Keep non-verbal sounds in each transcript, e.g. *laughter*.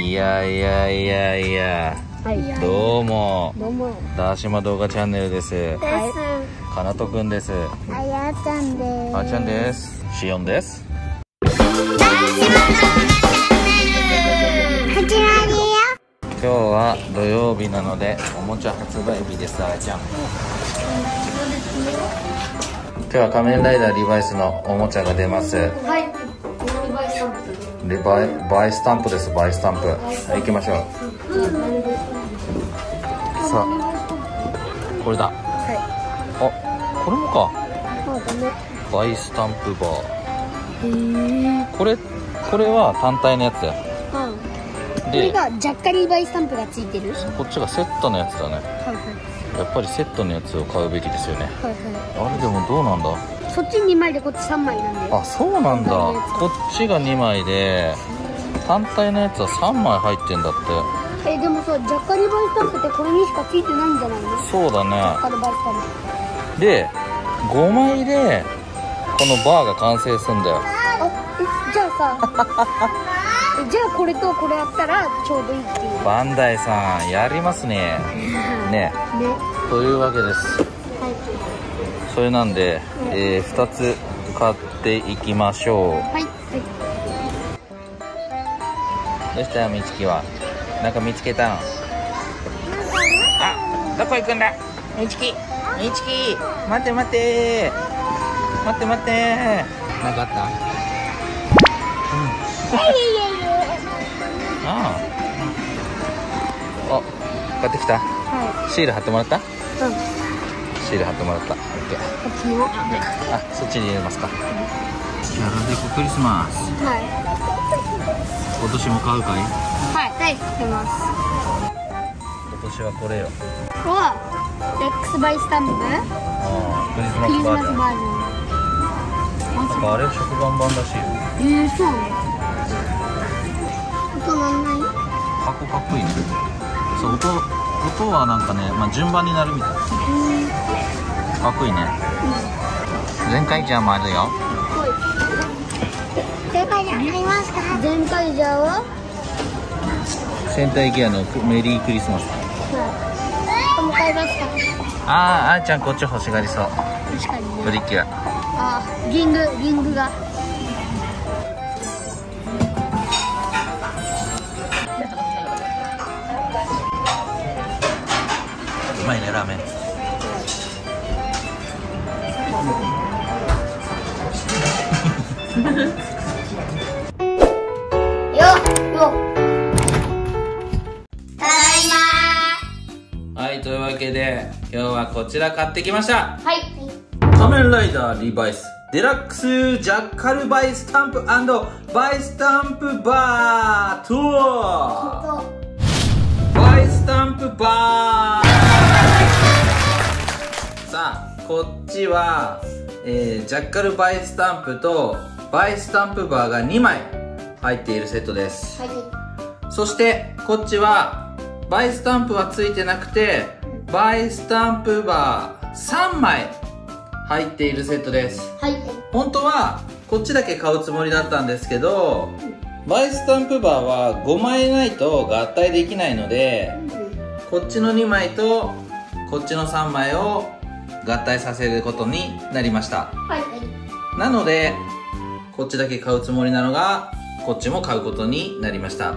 いやいやいやいや。はい。どうも。どうも。ダーシマ動画チャンネルです。です。かなとくんです。あやちゃんです。あーちゃんです。しおんです。始まりよ。今日は土曜日なのでおもちゃ発売日ですあーちゃん。今日は仮面ライダーリバイスのおもちゃが出ます。はいプリバイバイスタンプですバイスタンプ。はい行きましょう。さあこれだ。あこれもか。バイスタンプバー。これこれは単体のやつだよこれでがジャッカルバイスタンプがついてる？はいこっちがセットのやつだね。はいやっぱりセットのやつを買うべきですよね。はいはあれでもどうなんだ？いそっち2枚でこっち3枚なんであそうなんだ。こっちが2枚で単体のやつは3枚入ってんだって。えでもさジャッカリーバイスタンプってこれにしかついてないんじゃないの？そうだね。ジャッカリーバイスタンプ。で5枚でこのバーが完成するんだよ。あえじゃあさ。えじゃあこれとこれやったらちょうどいいっていうバンダイさんやりますねねねというわけですはいそれなんで、え2つ買っていきましょう。はい。はいどうしたみつきは。なんか見つけたん？あどこ行くんだ？みつき。みつき。待って待って。待って待って。なんかあった？あ。あ。あ買ってきた？はシール貼ってもらった？いうん。シール貼ってもらったオッケーこっちもはあそっちに入れますか。キャラデコクリスマス。い。今年も買うかい？はい。はいます。今年はこれよ。は X バイスタンプ？ああクリスマクリススバージョン。なんかあれ食玩版らしいよ。えー、そう音なんない箱かっこいいね。そう音音はなんかね、まあ、順番になるみたいかっこいいね。前回じゃもあるよ。正解じゃありますか。全体じゃあはセンターギアのメリークリスマス。この買い。ますかあああーちゃんこっち欲しがりそう。確かにね。プリキュアあリングリングが。うまいねラーメンはいというわけで今日はこちら買ってきました。はい。仮面ライダーリバイスデラックスジャッカルバイスタンプバイスタンプバートゥアバイスタンプバーこっちは、えージャッカルバイスタンプとバイスタンプバーが2枚入っているセットです。はい。そしてこっちはバイスタンプはついてなくてバイスタンプバー3枚入っているセットです。はい。本当はこっちだけ買うつもりだったんですけどバイスタンプバーは5枚ないと合体できないのでこっちの2枚とこっちの3枚を合体させることになりました。はい。なのでこっちだけ買うつもりなのがこっちも買うことになりました。は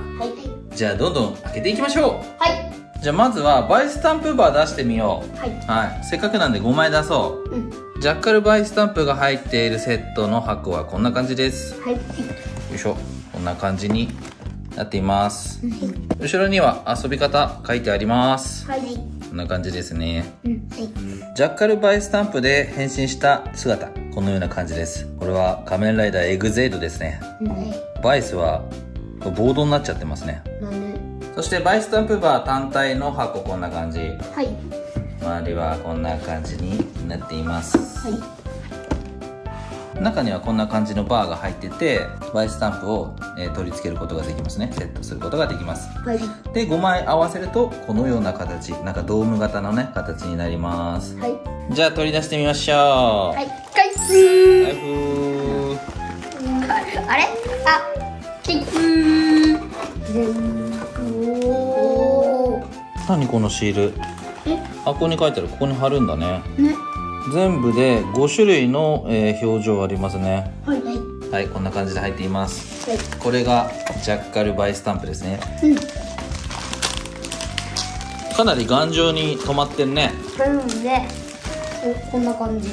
い。じゃあどんどん開けていきましょはい。うじゃあまずはバイスタンプバー出してみよはい。うはい。せっかくなんで5枚出そう。うん。ジャッカルバイスタンプが入っているセットの箱はこんな感じです。はい。よいしょ。こんな感じになっています。後ろには遊び方書いてあります。はいこんな感じですね。うんジャッカルバイスタンプで変身した姿このような感じです。これは仮面ライダーエグゼイドですね。バイスはボードになっちゃってますね。そしてバイスタンプバー単体の箱こんな感じはい周りはこんな感じになっていますはい中にはこんな感じのバーが入っててバイスタンプを、えー取り付けることができますね。セットすることができます。はい。で5枚合わせるとこのような形なんかドーム型のね形になります。はい。じゃあ取り出してみましょう。はい。開封。あれ？あキックおお何このシール？え？あここに書いてある。ここに貼るんだね。ね全部で5種類の、えー表情ありますね。はい。はいはいこんな感じで入っています。はい。これがジャッカルバイスタンプですね。うん。かなり頑丈に止まってるね。うんね。おこんな感じ。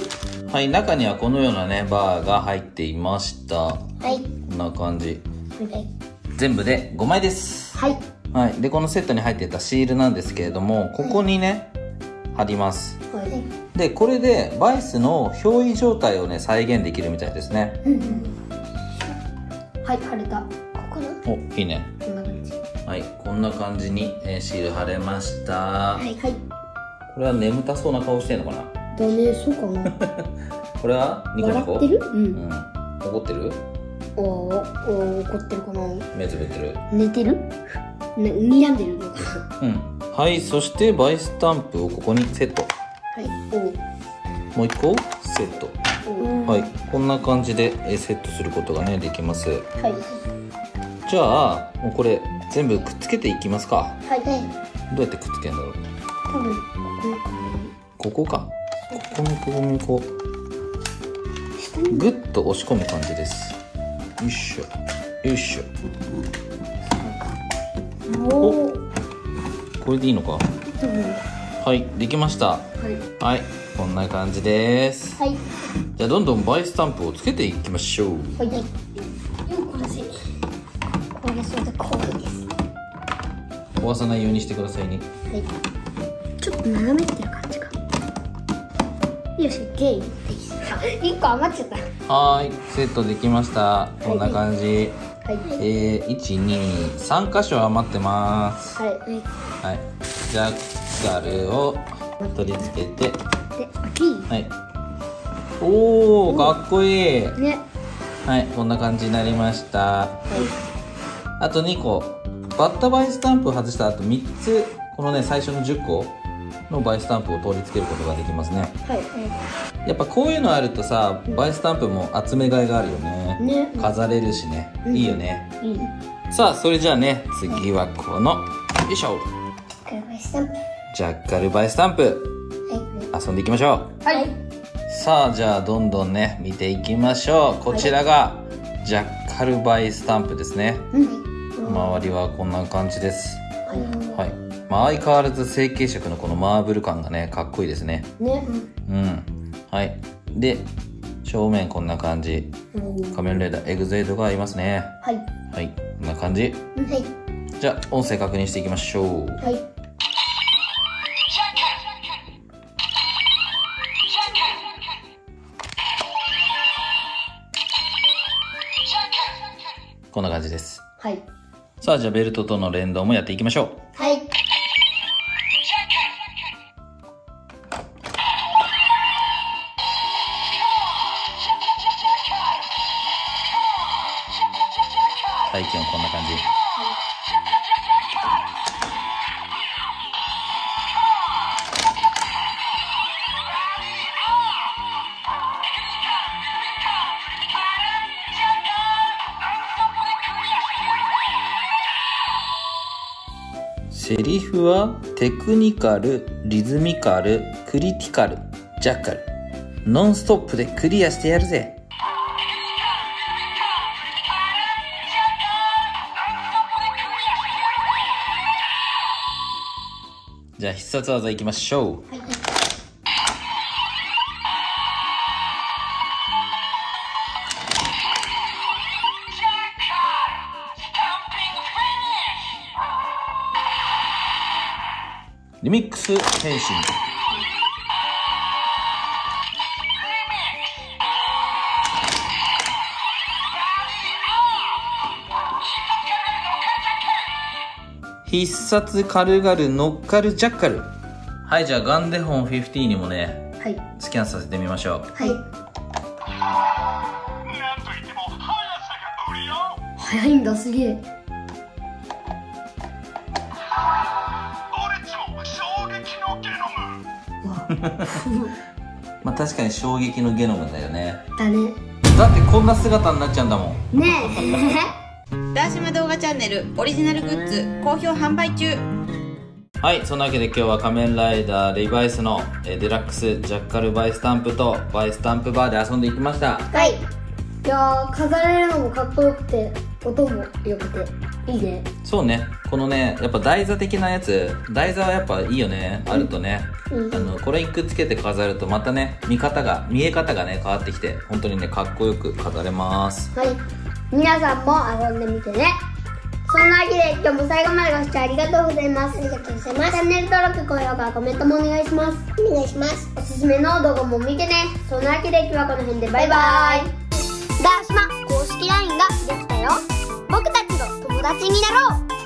はい中にはこのようなねバーが入っていました。はい。こんな感じ。はい。全部で5枚です。はい。はい。でこのセットに入ってたシールなんですけれどもここにね貼ります。はいでこれでバイスの表意状態をね再現できるみたいですね。うんうん。はい貼れた。ここなおいいね。こんな感じ。はいこんな感じに、えーシール貼れました、はいはい。これは眠たそうな顔してんのかな？だねそうかな。*laughs* これは？ニコニコ？笑ってる？ううん。ん怒ってる？おーおー怒ってるかな。目つぶってる？寝てる？ね睨んでるのかな。うん。はいそしてバイスタンプをここにセット。はい。おもう一個セット。おはい。こんな感じでえーセットすることがねできます。はい。じゃあもうこれ全部くっつけていきますか。はい。はい。どうやってくっつけるんだろう。多分こここか。ここにここにこ。うグッと押し込む感じです。よいしょ。よいしょ。こお。ーこれでいいのか。はい。できました。はい。はいこんな感じです。はい。じゃあどんどんバイスタンプをつけていきましょう。はい。はいよこれせこれそうで怖いです壊さないようにしてくださいね。はい。ちょっと斜めってる感じか。よしゲイできた一個余っちゃった。はーいセットできました。こんな感じ。はい。えー、123箇所余ってます。はい。はい。はいジャッカルを取り付けてはい。おおかっこいい。ね。はいこんな感じになりました。はあと2個。バッタバイスタンプを外した後3つこのね最初の10個のバイスタンプを取り付けることができますね。いはい。やっぱこういうのあるとさバイスタンプも集めがいがあるよね。ね。飾れるしね。うん。いいよね。いいさあそれじゃあね次はこの。よいしょ。カルバイスタンプ。ジャッカルバイスタンプ。は遊んでいきましょいはい、うさあじゃあどんどんね見ていきましょう。こちらがジャッカルバイスタンプですね。うん。周りはこんな感じです。はい。はい、まあ、相変わらず成型色のこのマーブル感がねかっこいいですね。ね。うん。はい。で正面こんな感じ。うん。仮面ライダーエグゼイドがありますね。はい。はい。こんな感じ。はい。じゃあ音声確認していきましょう。はいこんな感じです。はい。さあじゃあベルトとの連動もやっていきましょう。はい。体験こんな感じセリフはテクニカル、リズミカル、クリティカル、ジャッカル。ノンストップでクリアしてやるぜ。じゃあ必殺技いきましょう。リミックス変身。必殺軽々乗っかるジャッカル。はい、じゃあガンデホン50にもね、はいスキャンさせてみましょう。はいなんといっても速さが売りよ早いんだすげえわ *laughs* まあ確かに衝撃のゲノムだよね。だね。だってこんな姿になっちゃうんだもん。ね。え *laughs* ダーシマ動画チャンネルオリジナルグッズ好評販売中。はいそんなわけで今日は仮面ライダーレイバイスのえーデラックスジャッカルバイスタンプとバイスタンプバーで遊んでいきました。はい。いやー飾れるのもかっこよくて音も良くていいね。そうね。このねやっぱ台座的なやつ台座はやっぱいいよね。あるとね、うん。あのこれくっつけて飾るとまたね見方が見え方がね変わってきて本当にねかっこよく飾れます。はい。皆さんも遊んでみてね。そんなわけで今日も最後までご視聴ありがとうございます。ありがとうございます。チャンネル登録高評価コメントもお願いします。お願いします。おすすめの動画も見てね。そんなわけで今日はこの辺でバイバイ。ダーシマ公式 LINE ができたよ友達になろう。